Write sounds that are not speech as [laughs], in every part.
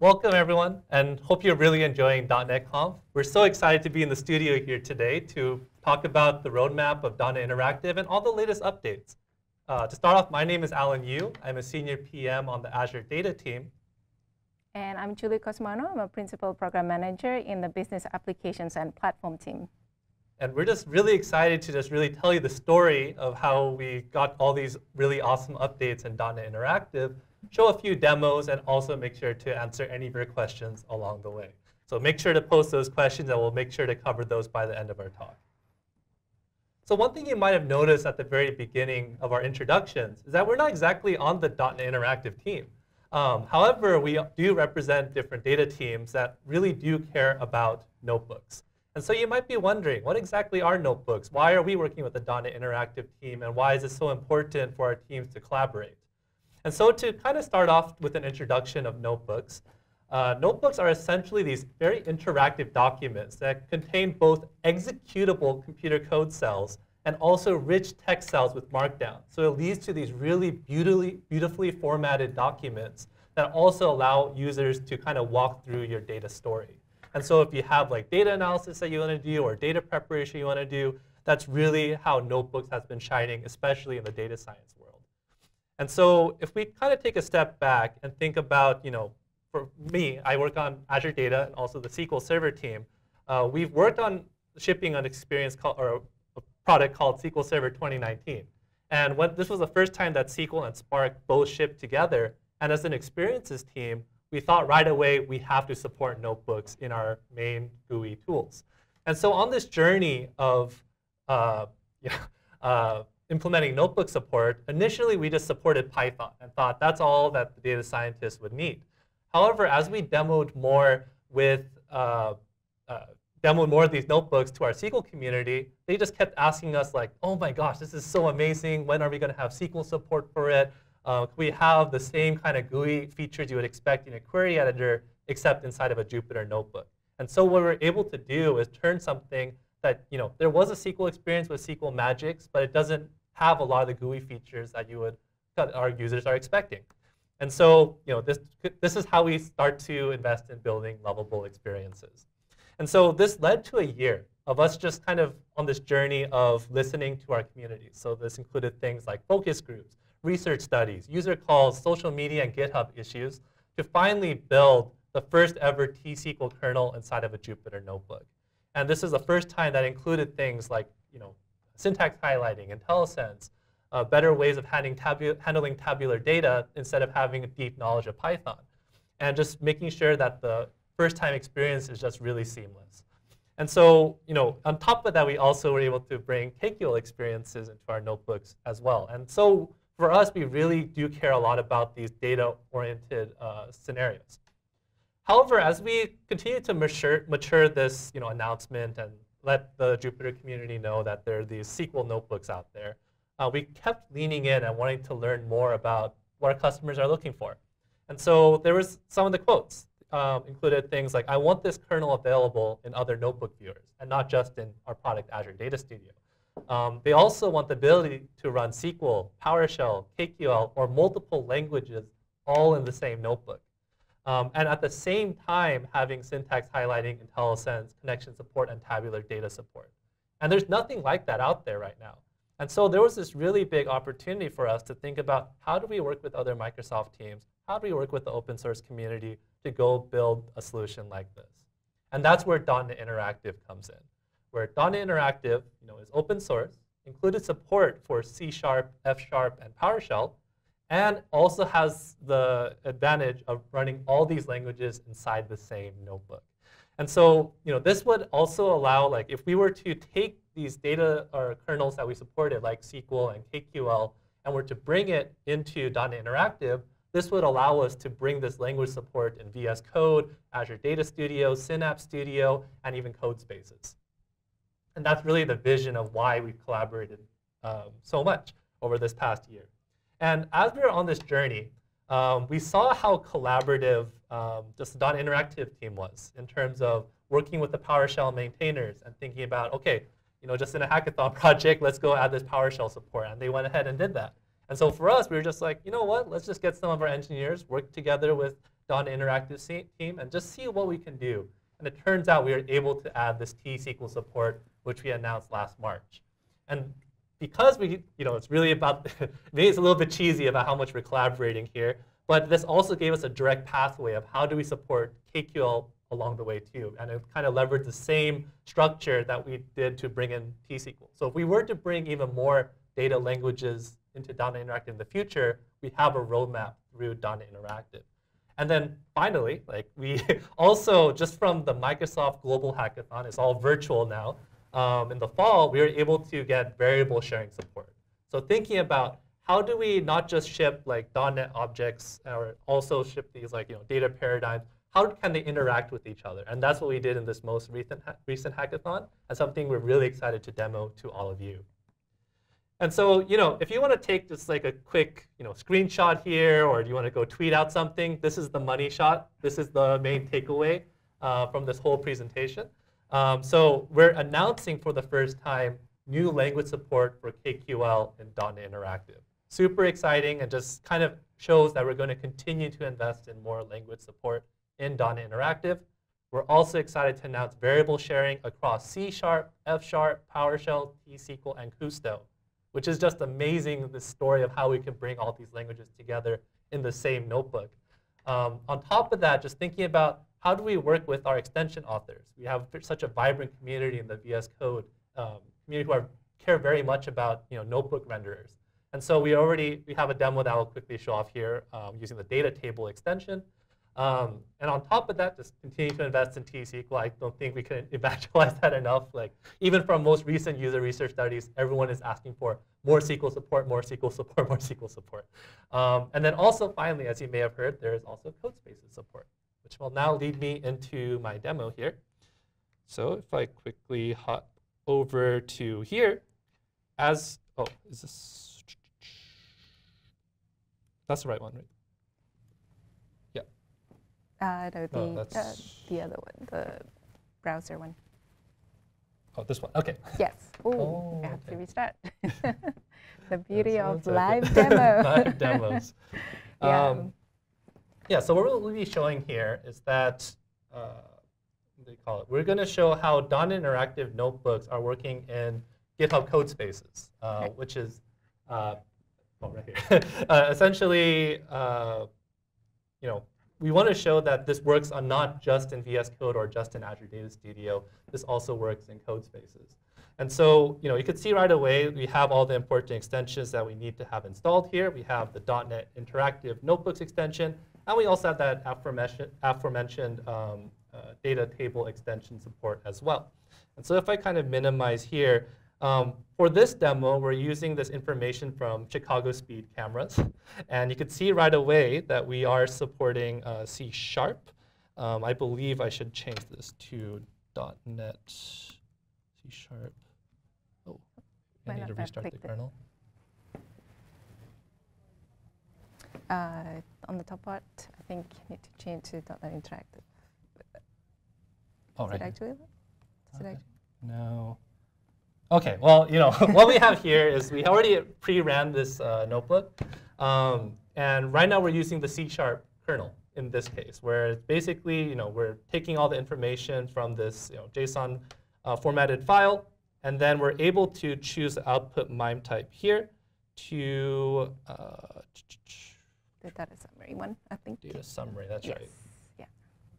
Welcome everyone, and hope you're really enjoying .NET Conf. We're so excited to be in the studio here today to talk about the roadmap of .NET Interactive and all the latest updates. Uh, to start off, my name is Alan Yu. I'm a senior PM on the Azure Data team. And I'm Julie Koesmarno. I'm a principal program manager in the business applications and platform team. And we're just really excited to just really tell you the story of how we got all these really awesome updates in .NET Interactive show a few demos, and also make sure to answer any of your questions along the way. So make sure to post those questions, and we'll make sure to cover those by the end of our talk. So one thing you might have noticed at the very beginning of our introductions is that we're not exactly on the .NET Interactive team. Um, however, we do represent different data teams that really do care about notebooks. And so you might be wondering, what exactly are notebooks? Why are we working with the .NET Interactive team, and why is it so important for our teams to collaborate? And so to kind of start off with an introduction of notebooks, uh, notebooks are essentially these very interactive documents that contain both executable computer code cells and also rich text cells with markdown. So it leads to these really beautifully, beautifully formatted documents that also allow users to kind of walk through your data story. And so if you have like data analysis that you want to do or data preparation you want to do, that's really how notebooks has been shining, especially in the data science and so if we kind of take a step back and think about, you know, for me, I work on Azure Data and also the SQL Server team. Uh, we've worked on shipping an experience called, or a product called SQL Server 2019. And when, this was the first time that SQL and Spark both shipped together. And as an experiences team, we thought right away we have to support notebooks in our main GUI tools. And so on this journey of uh, [laughs] yeah, uh, implementing notebook support, initially we just supported Python and thought that's all that the data scientists would need. However, as we demoed more with uh, uh, demoed more of these notebooks to our SQL community, they just kept asking us like, oh my gosh, this is so amazing. When are we going to have SQL support for it? Uh, we have the same kind of GUI features you would expect in a query editor, except inside of a Jupyter notebook. And so what we're able to do is turn something that, you know, there was a SQL experience with SQL Magics, but it doesn't have a lot of the GUI features that you would that our users are expecting. And so, you know, this this is how we start to invest in building lovable experiences. And so this led to a year of us just kind of on this journey of listening to our communities. So this included things like focus groups, research studies, user calls, social media, and GitHub issues to finally build the first ever T-SQL kernel inside of a Jupyter notebook. And this is the first time that included things like, you know, syntax highlighting, IntelliSense, uh, better ways of handling, tabu handling tabular data instead of having a deep knowledge of Python. And just making sure that the first time experience is just really seamless. And so, you know, on top of that, we also were able to bring KQL experiences into our notebooks as well. And so for us, we really do care a lot about these data-oriented uh, scenarios. However, as we continue to mature, mature this you know, announcement and let the Jupyter community know that there are these SQL notebooks out there. Uh, we kept leaning in and wanting to learn more about what our customers are looking for. And so there was some of the quotes um, included things like, I want this kernel available in other notebook viewers, and not just in our product Azure Data Studio. Um, they also want the ability to run SQL, PowerShell, KQL, or multiple languages all in the same notebook. Um, and at the same time, having syntax highlighting, IntelliSense, connection support, and tabular data support. And there's nothing like that out there right now. And so there was this really big opportunity for us to think about how do we work with other Microsoft teams? How do we work with the open source community to go build a solution like this? And that's where .NET Interactive comes in, where .NET Interactive you know, is open source, included support for C Sharp, F Sharp, and PowerShell, and also has the advantage of running all these languages inside the same notebook. And so, you know, this would also allow, like, if we were to take these data or kernels that we supported, like SQL and KQL, and were to bring it into .NET Interactive, this would allow us to bring this language support in VS Code, Azure Data Studio, Synapse Studio, and even code spaces. And that's really the vision of why we've collaborated um, so much over this past year. And as we were on this journey, um, we saw how collaborative um, just the .NET Interactive team was in terms of working with the PowerShell maintainers and thinking about, okay, you know, just in a hackathon [laughs] project, let's go add this PowerShell support. And they went ahead and did that. And so for us, we were just like, you know what, let's just get some of our engineers, work together with .NET Interactive team and just see what we can do. And it turns out we were able to add this T-SQL support, which we announced last March. And because we, you know, it's really about, [laughs] maybe it's a little bit cheesy about how much we're collaborating here, but this also gave us a direct pathway of how do we support KQL along the way too. And it kind of leveraged the same structure that we did to bring in T-SQL. So if we were to bring even more data languages into .NET Interactive in the future, we have a roadmap through .NET Interactive. And then finally, like we [laughs] also, just from the Microsoft Global Hackathon, it's all virtual now, um, in the fall, we were able to get variable sharing support. So thinking about how do we not just ship like .NET objects or also ship these like you know data paradigms, how can they interact with each other? And that's what we did in this most recent, ha recent hackathon, and something we're really excited to demo to all of you. And so, you know, if you want to take just like a quick, you know, screenshot here, or do you want to go tweet out something, this is the money shot. This is the main takeaway uh, from this whole presentation. Um, so we're announcing for the first time new language support for KQL and .NET Interactive. Super exciting and just kind of shows that we're going to continue to invest in more language support in .NET Interactive. We're also excited to announce variable sharing across C Sharp, F Sharp, PowerShell, T-SQL, and Kusto, which is just amazing, the story of how we can bring all these languages together in the same notebook. Um, on top of that, just thinking about how do we work with our extension authors? We have such a vibrant community in the VS Code um, community who are, care very much about you know, notebook renderers. And so we already we have a demo that I'll quickly show off here um, using the data table extension. Um, and on top of that, just continue to invest in T-SQL. I don't think we can [laughs] evangelize that enough. Like even from most recent user research studies, everyone is asking for more SQL support, more SQL support, [laughs] more SQL support. Um, and then also finally, as you may have heard, there is also CodeSpaces support, which will now lead me into my demo here. So if I quickly hop over to here, as, oh, is this, that's the right one, right? Yeah. Uh, no, the, uh, the other one, the browser one. Oh, this one. Okay. [laughs] Yes. Ooh, oh, I have okay. to restart. [laughs] the beauty of live [laughs] demo. live demos. Um, yeah. Yeah, so what we'll be showing here is that uh, what do you call it? We're going to show how .NET Interactive notebooks are working in GitHub Codespaces, uh, okay. which is uh, oh, right here. [laughs] Uh, essentially, uh, you know, we want to show that this works on not just in VS Code or just in Azure Data Studio. This also works in code spaces. And so, you know, you can see right away we have all the important extensions that we need to have installed here. We have the .NET Interactive Notebooks extension, and we also have that aforementioned, aforementioned um, uh, data table extension support as well. And so if I kind of minimize here, um, for this demo, we're using this information from Chicago Speed cameras. And you can see right away that we are supporting uh, C Sharp. Um, I believe I should change this to .NET C Sharp. Oh, I need to restart the kernel. Uh, on the top part, I think you need to change to .NET Interactive. Oh, right. Did I do it? Did okay. I? No. Okay, well, you know, [laughs] what we have here is we already pre-ran this uh, notebook. Um, and right now we're using the C-sharp kernel in this case, where basically, you know, we're taking all the information from this you know, JSON uh, formatted file, and then we're able to choose the output MIME type here to uh, the data summary one, I think. Data summary, that's yes. right. Yeah,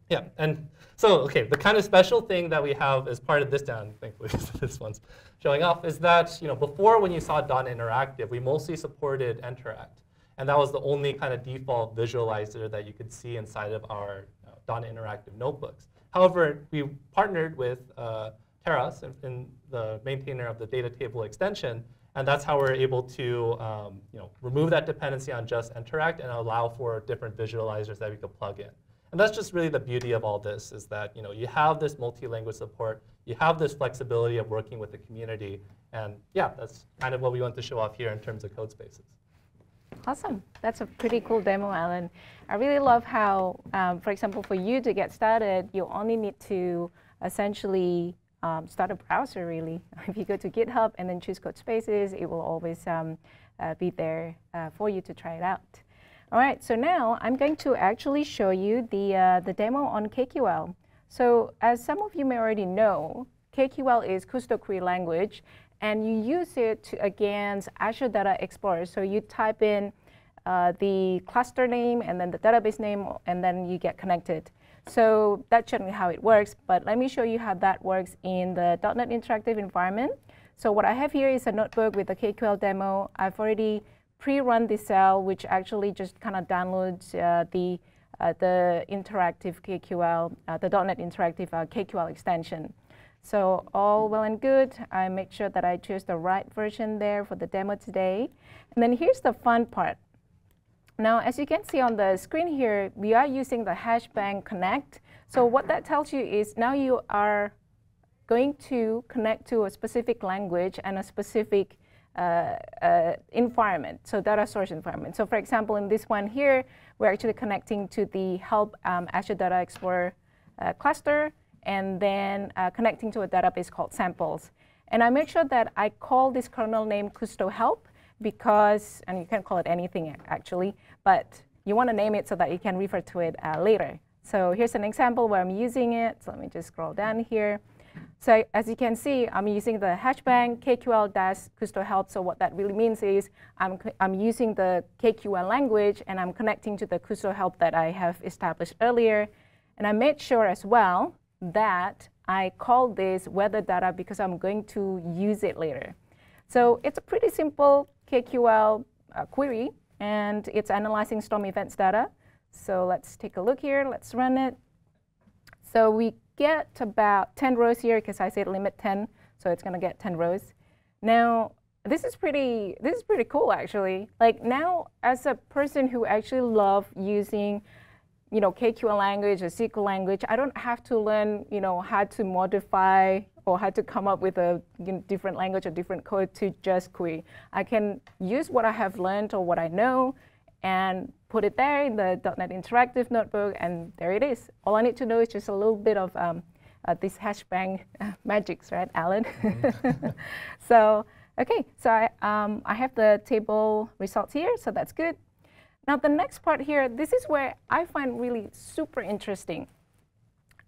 Yeah, and so, okay, the kind of special thing that we have as part of this down, thankfully [laughs] this one's showing off, is that you know before when you saw .NET Interactive, we mostly supported nteract. And that was the only kind of default visualizer that you could see inside of our uh, .NET Interactive notebooks. However, we partnered with uh, Taras, in, in the maintainer of the data table extension, and that's how we're able to um, you know, remove that dependency on just nteract and allow for different visualizers that we could plug in. And that's just really the beauty of all this is that you know you have this multi-language support, you have this flexibility of working with the community, and yeah, that's kind of what we want to show off here in terms of Codespaces. Awesome. That's a pretty cool demo, Alan. I really love how, um, for example, for you to get started, you only need to essentially um, start a browser, really. [laughs] If you go to GitHub and then choose Code Spaces, it will always um, uh, be there uh, for you to try it out. All right, so now I'm going to actually show you the, uh, the demo on KQL. So as some of you may already know, KQL is Kusto query language, and you use it to, against Azure Data Explorer. So you type in uh, the cluster name and then the database name, and then you get connected. So that's generally how it works, but let me show you how that works in the .NET Interactive environment. So what I have here is a notebook with a KQL demo. I've already pre-run the cell, which actually just kind of downloads uh, the, uh, the interactive KQL, uh, the .NET Interactive uh, KQL extension. So all well and good. I make sure that I choose the right version there for the demo today. And then here's the fun part. Now, as you can see on the screen here, we are using the Hashbang Connect. So what that tells you is now you are going to connect to a specific language and a specific uh, uh, environment, so data source environment. So for example, in this one here, we're actually connecting to the help um, Azure Data Explorer uh, cluster and then uh, connecting to a database called samples. And I make sure that I call this kernel name Kusto help because, and you can call it anything actually, but you want to name it so that you can refer to it uh, later. So here's an example where I'm using it. So let me just scroll down here. So as you can see, I'm using the Hashbang KQL dash Kusto help. So what that really means is I'm, I'm using the KQL language and I'm connecting to the Kusto help that I have established earlier. And I made sure as well that I call this weather data because I'm going to use it later. So it's a pretty simple KQL uh, query, and it's analyzing storm events data. So let's take a look here. Let's run it. So we get about 10 rows here because I said limit 10, so it's going to get 10 rows. Now, this is pretty this is pretty cool actually. Like now as a person who actually love using you know, KQL language or SQL language, I don't have to learn, you know, how to modify or had to come up with a you know, different language or different code to just query. I can use what I have learned or what I know and put it there in the .NET Interactive notebook, and there it is. All I need to know is just a little bit of um, uh, this hashbang uh, magics, right, Alan? Mm-hmm. [laughs] so, okay, so I, um, I have the table results here, so that's good. Now the next part here, this is where I find really super interesting.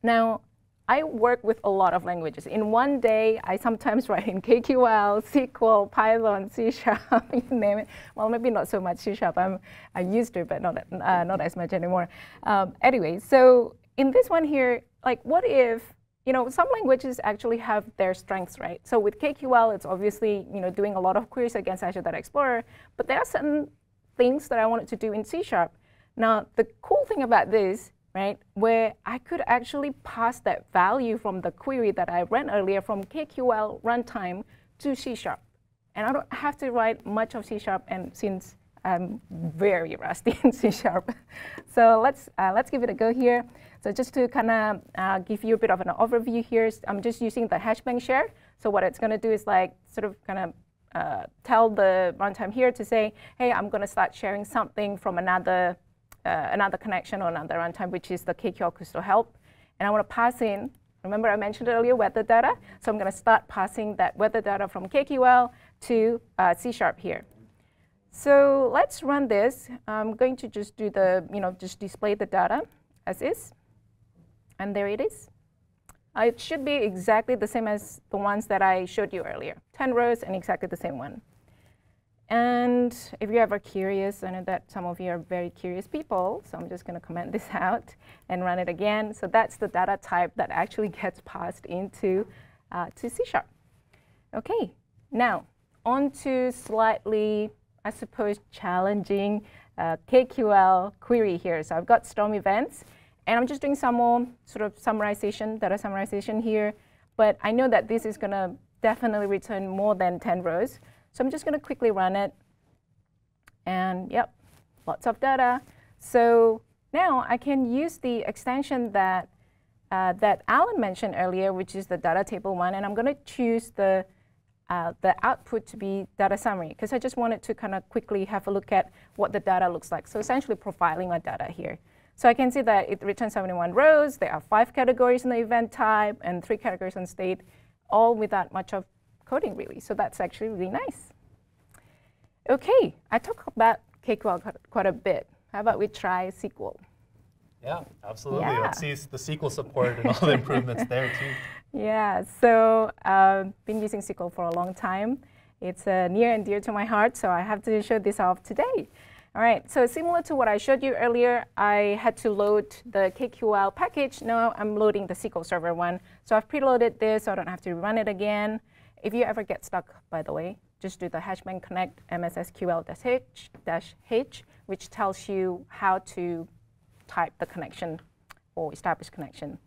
Now, I work with a lot of languages. In one day, I sometimes [laughs] write in KQL, SQL, Python, C Sharp, [laughs] you name it. Well, maybe not so much C Sharp. I'm, I used to, but not, uh, not as much anymore. Um, anyway, so in this one here, like what if, you know, some languages actually have their strengths, right? So with KQL, it's obviously, you know, doing a lot of queries against Azure Data Explorer, but there are certain things that I wanted to do in C Sharp. Now, the cool thing about this, right, where I could actually pass that value from the query that I ran earlier from KQL runtime to C Sharp. And I don't have to write much of C Sharp, and since I'm very rusty [laughs] in C Sharp. so let's, uh, let's give it a go here. So just to kind of uh, give you a bit of an overview here, I'm just using the hashbang share. So what it's going to do is like sort of kind of uh, tell the runtime here to say, hey, I'm going to start sharing something from another, uh, another connection or another runtime, which is the KQL Kusto help. And I want to pass in, remember I mentioned earlier weather data? So I'm going to start passing that weather data from KQL to uh, C Sharp here. So let's run this. I'm going to just do the, you know, just display the data as is. And there it is. Uh, it should be exactly the same as the ones that I showed you earlier. 10 rows and exactly the same one. And if you're ever curious, I know that some of you are very curious people, so I'm just going to comment this [laughs] out and run it again. So that's the data type that actually [laughs] gets passed into uh, to C Sharp. Okay, now on to slightly, I suppose, challenging uh, KQL query here. So I've got storm events. And I'm just doing some more sort of summarization, data summarization here. But I know that this is going to definitely return more than 10 rows. So I'm just going to quickly run it. And yep, lots of data. So now I can use the extension that, uh, that Alan mentioned earlier, which is the data table one. And I'm going to choose the, uh, the output to be data summary, because I just wanted to kind of quickly have a look at what the data looks like. So essentially profiling my data here. So I can see that it returns 71 rows. There are five categories in the event type and three categories on state, all without much of coding really. So that's actually really nice. Okay, I talked about KQL quite a bit. how about we try SQL? Yeah, absolutely. Yeah. Let's see the SQL support and all the improvements there too. [laughs] Yeah, so I've uh, been using SQL for a long time. It's uh, near and dear to my heart, so I have to show this off today. All right, so similar to what I showed you earlier, I had to load the KQL package. Now I'm loading the SQL Server one. So I've preloaded this, so I don't have to run it again. If you ever get stuck, by the way, just do the hashbang connect mssql-h, which tells you how to type the connection or establish connection.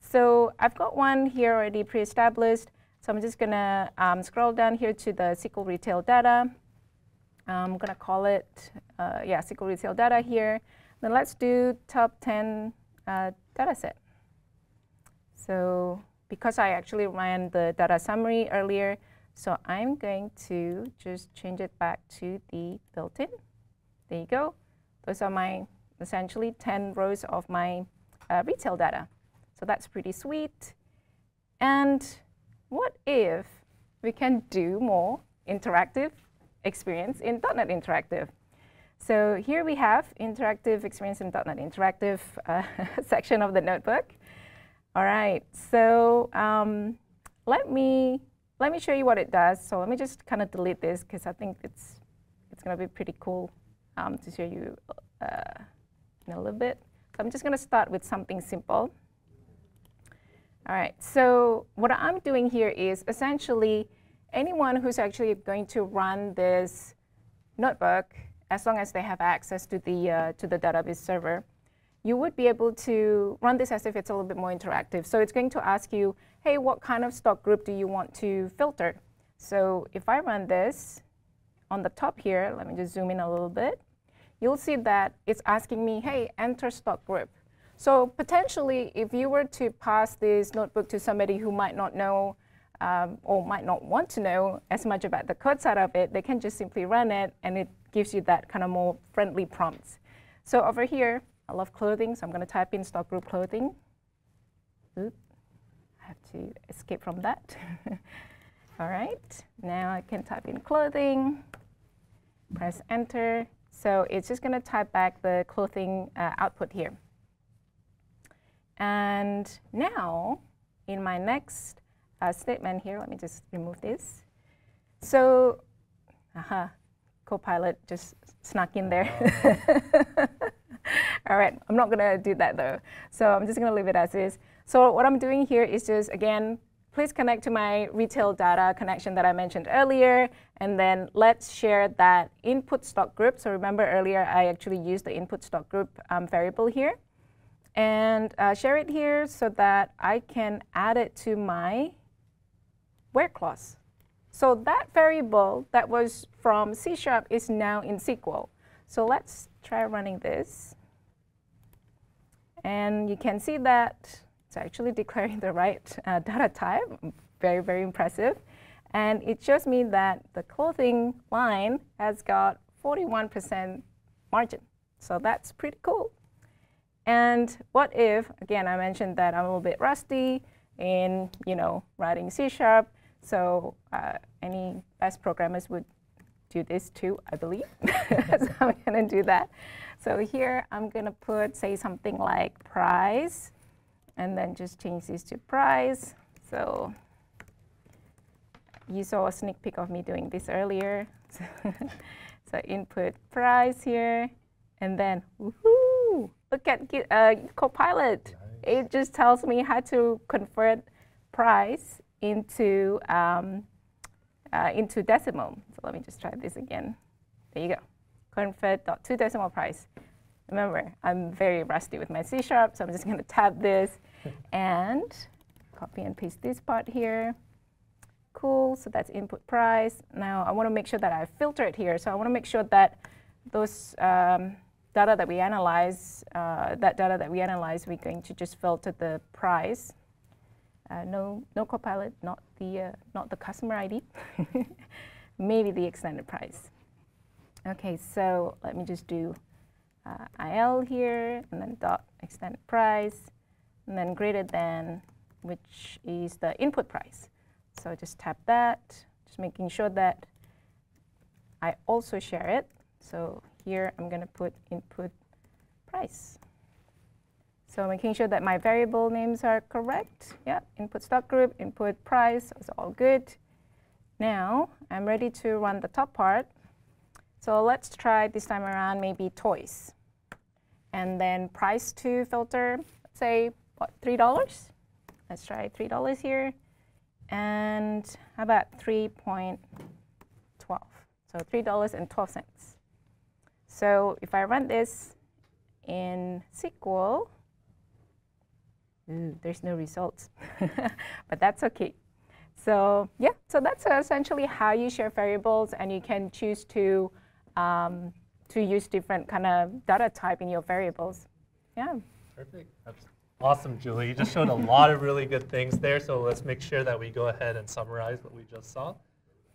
So I've got one here already pre-established. So I'm just going to um, scroll down here to the SQL retail data. I'm going to call it, uh, yeah, SQL retail data here. Then let's do top 10 uh, data set. So because I actually ran the data summary earlier, so I'm going to just change it back to the built-in. There you go. Those are my essentially 10 rows of my uh, retail data. So that's pretty sweet. And what if we can do more interactive experience in .NET Interactive? So here we have interactive experience in .NET Interactive uh, [laughs] section of the notebook. All right, so um, let me let me show you what it does. So let me just kind of delete this because I think it's it's going to be pretty cool um, to show you uh, in a little bit. So I'm just going to start with something simple. All right, so what I'm doing here is essentially anyone who's actually going to run this notebook, as long as they have access to the, uh, to the database server, you would be able to run this as if it's a little bit more interactive. So it's going to ask you, hey, what kind of stock group do you want to filter? So if I run this on the top here, let me just zoom in a little bit, you'll see that it's asking me, hey, enter stock group. So potentially, if you were to pass this notebook to somebody who might not know um, or might not want to know as much about the code side of it, they can just simply run it, and it gives you that kind of more friendly prompts. So over here, I love clothing, so I'm going to type in stock group clothing. Oop, I have to escape from that. [laughs] All right, now I can type in clothing, press enter. So it's just going to type back the clothing uh, output here. And now, in my next uh, statement here, let me just remove this. So, aha, Copilot just snuck in there. [laughs] [laughs] All right, I'm not going to do that though. So I'm just going to leave it as is. So what I'm doing here is just, again, please connect to my retail data connection that I mentioned earlier, and then let's share that input stock group. So remember earlier, I actually used the input stock group um, variable here and uh, share it here so that I can add it to my where clause. So that variable that was from C Sharp is now in SQL. So let's try running this. And you can see that it's actually [laughs] declaring the right uh, data type. Very, very impressive. And it shows me that the clothing line has got 41% margin. So that's pretty cool. And what if, again, I mentioned that I'm a little bit rusty in, you know, writing C Sharp. So uh, any best programmers would do this too, I believe. [laughs] so I'm going to do that. So here I'm going to put, say, something like price, and then just change this to price. So you saw a sneak peek of me doing this earlier. [laughs] so input price here, and then, woohoo! Look at uh, Copilot. Nice. It just tells me how to convert price into um, uh, into decimal. So let me just try this again. There you go. Convert dot to decimal price. Remember, I'm very rusty with my C sharp, so I'm just going to tab this [laughs] and copy and paste this part here. Cool. So that's input price. Now I want to make sure that I filter it here. So I want to make sure that those um, data that we analyze, uh, that data that we analyze, we're going to just filter the price. Uh, no, no copilot, not the, uh, not the customer ID, [laughs] maybe the extended price. Okay, so let me just do uh, IL here, and then dot extended price, and then greater than, which is the input price. So just tap that, just making sure that I also share it. So here I'm going to put input price. So making sure that my variable names are correct. Yeah, input stock group, input price, is all good. Now I'm ready to run the top part. So let's try this time around maybe toys. And then price to filter, say, what, $3? Let's try $3 here. And how about 3.12? So $3.12. So if I run this in SQL, ooh, there's no results, [laughs] but that's okay. So yeah, so that's essentially how you share variables, and you can choose to um, to use different kind of data type in your variables. Yeah. Perfect. That's awesome, Julie. You just showed a lot of really good things there. So let's make sure that we go ahead and summarize what we just saw.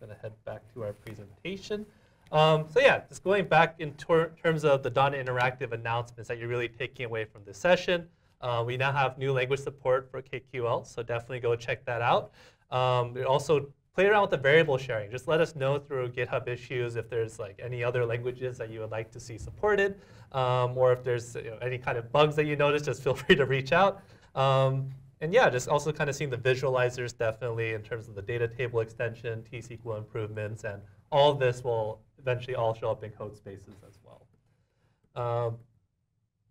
I'm to head back to our presentation. Um, so yeah, just going back in ter terms of the .NET Interactive announcements that you're really taking away from this session. Uh, we now have new language support for KQL, so definitely go check that out. Um, also play around with the variable sharing. Just let us know through GitHub issues if there's like any other languages that you would like to see supported, um, or if there's you know, any kind of bugs that you notice, just [laughs] feel free to reach out. Um, and yeah, just also kind of seeing the visualizers definitely in terms of the data table extension, T-SQL improvements, and all this will eventually all show up in code spaces as well. Um,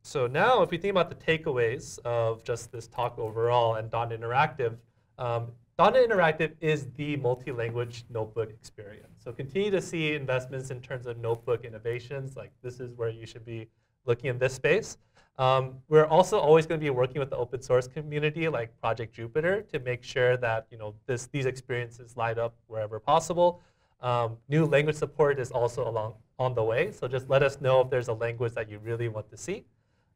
so now if we think about the takeaways of just this talk overall and .NET Interactive, um, .NET Interactive is the multi-language notebook experience. So continue to see investments in terms of notebook innovations. Like this is where you should be looking in this space. Um, we're also always going to be working with the open source community like Project Jupyter to make sure that you know this, these experiences light up wherever possible. Um, new language support is also along on the way, so just let us know if there's a language that you really want to see.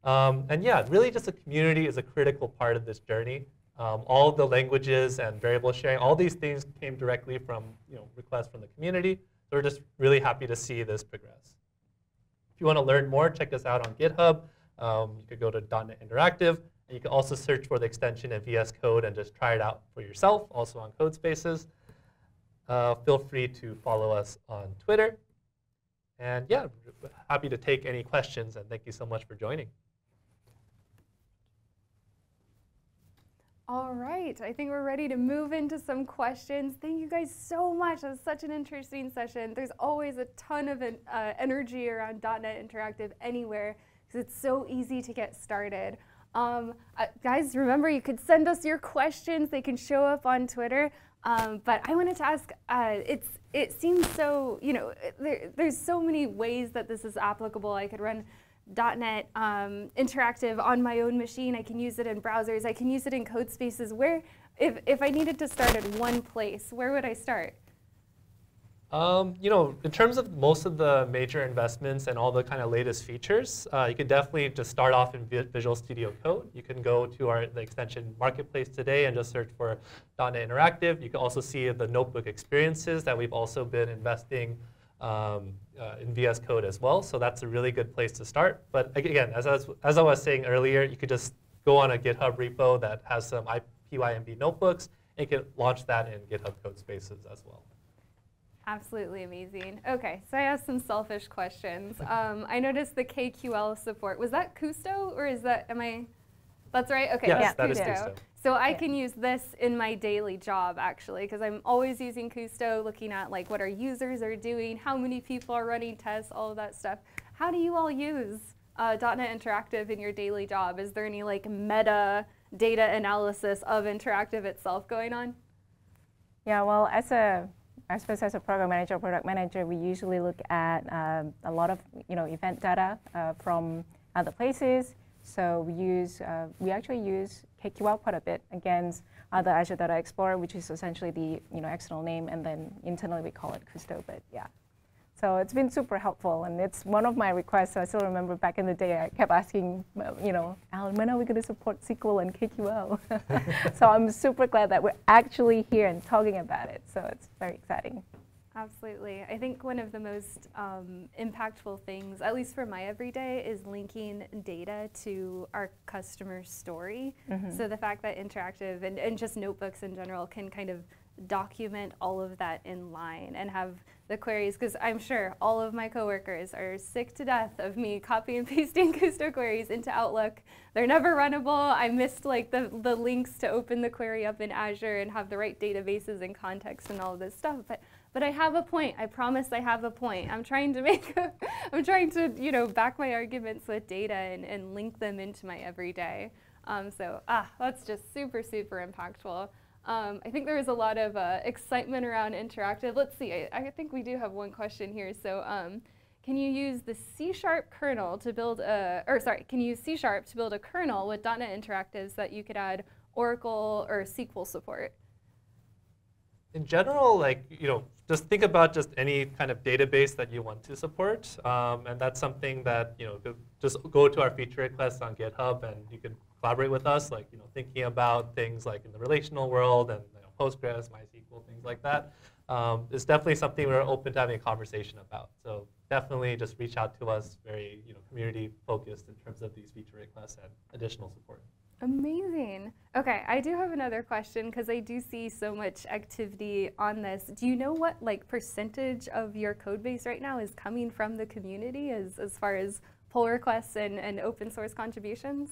Um, and yeah, really just a community is a critical part of this journey. Um, all the languages and variable sharing, all these things came directly from you know, requests from the community. So we're just really happy to see this progress. If you want to learn more, check us out on GitHub. Um, you could go to .NET Interactive. And you can also search for the extension in VS Code and just try it out for yourself, also on Codespaces. Uh, feel free to follow us on Twitter. And yeah, happy to take any questions, and thank you so much for joining. All right, I think we're ready to move into some questions. Thank you guys so much. That was such an interesting session. There's always a ton of uh, energy around .NET Interactive anywhere because it's so easy to get started. Um, uh, guys, remember you could send us your questions. They can show up on Twitter. Um, but I wanted to ask, uh, it's, it seems so, you know, there, there's so many ways that this is applicable. I could run .NET um, Interactive on my own machine. I can use it in browsers. I can use it in code spaces. Where, if, if I needed to start at one place, where would I start? Um, you know, in terms of most of the major investments and all the kind of latest features, uh, you could definitely just start off in Visual Studio Code. You can go to our the extension marketplace today and just search for .NET Interactive. You can also see the notebook experiences that we've also been investing um, uh, in VS Code as well. So that's a really good place to start. But again, as I, was, as I was saying earlier, you could just go on a GitHub repo that has some PYMB notebooks, and you can launch that in GitHub code spaces as well. Absolutely amazing. Okay, so I have some selfish questions. [laughs] Um, I noticed the KQL support. Was that Kusto or is that, am I, that's right? Okay, yes, yeah, that Kusto. is Kusto. So I can use this in my daily job actually, because I'm always using Kusto, looking at like what our users are doing, how many people are running tests, all of that stuff. How do you all use uh, .NET Interactive in your daily job? Is there any like meta data analysis of Interactive itself going on? Yeah, well, as a I suppose as a program manager, product manager, we usually look at um, a lot of you know event data uh, from other places. So we use uh, we actually use KQL quite a bit against other Azure Data Explorer, which is essentially the you know external name, and then internally we call it Kusto. But yeah, so it's been super helpful, and it's one of my requests. I still remember back in the day, I kept asking, you know, Alan, when are we going to support SQL and KQL? [laughs] so I'm super glad that we're actually here and talking about it. So it's very exciting. Absolutely. I think one of the most um, impactful things, at least for my everyday, is linking data to our customer story. Mm -hmm. So the fact that interactive and, and just notebooks in general can kind of document all of that in line and have the queries because I'm sure all of my coworkers are sick to death of me copy and [laughs] pasting Kusto queries into Outlook. They're never runnable. I missed like the, the links to open the query up in Azure and have the right databases and context and all of this stuff. But but I have a point. I promise I have a point. I'm trying to make a, [laughs] I'm trying to, you know, back my arguments with data and, and link them into my everyday. Um, so ah, that's just super, super impactful. Um, I think there is a lot of uh, excitement around interactive. Let's see, I, I, think we do have one question here. So um, can you use the C-sharp kernel to build a, or sorry, can you use C-sharp to build a kernel with .NET Interactive so that you could add Oracle or SQL support? In general, like, you know, just think about just any kind of database that you want to support. Um, and that's something that, you know, just go to our feature requests on GitHub and you can collaborate with us, like, you know, thinking about things like in the relational world and you know, Postgres, MySQL, things like that. Um, it's definitely something we're open to having a conversation about. So definitely just reach out to us, very you know, community focused in terms of these feature requests and additional support. Amazing. Okay, I do have another question because I do see so much activity on this. Do you know what like percentage of your code base right now is coming from the community as, as far as pull requests and, and open source contributions?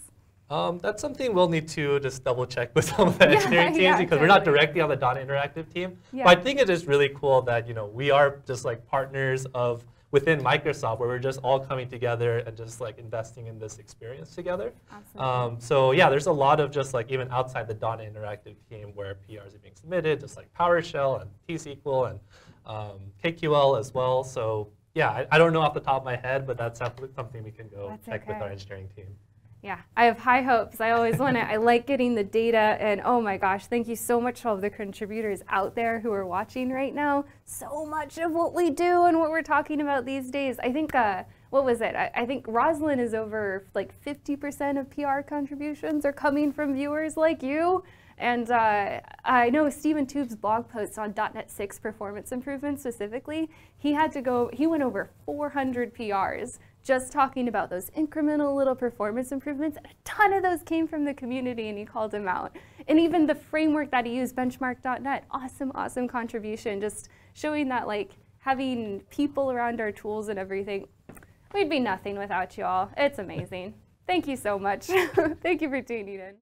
Um, that's something we'll need to just double check with [laughs] some of the [laughs] yeah, engineering teams yeah, because totally. we're not directly on the .NET Interactive team. Yeah. But I think it is really cool that you know we are just like partners of within Microsoft where we're just all coming together and just like investing in this experience together. Um, so yeah, there's a lot of just like even outside the .NET Interactive team where PRs are being submitted, just like PowerShell and T-SQL and um, KQL as well. So yeah, I, I, don't know off the top of my head, but that's something we can go that's check okay. with our engineering team. Yeah, I have high hopes. I always want to, I like getting the data and oh my gosh, thank you so much to all the contributors out there who are watching right now. So much of what we do and what we're talking about these days. I think, uh, what was it? I, I think Roslyn is over like 50% of PR contributions are coming from viewers like you. And uh, I know Stephen Toub's blog post on .NET 6 performance improvement specifically, he had to go, he went over 400 PRs just talking about those incremental little performance improvements. And a ton of those came from the community and he called them out. And even the framework that he used, BenchmarkDotNet, awesome, awesome contribution. Just showing that like having people around our tools and everything, we'd be nothing without you all. It's amazing. Thank you so much. [laughs] Thank you for tuning in.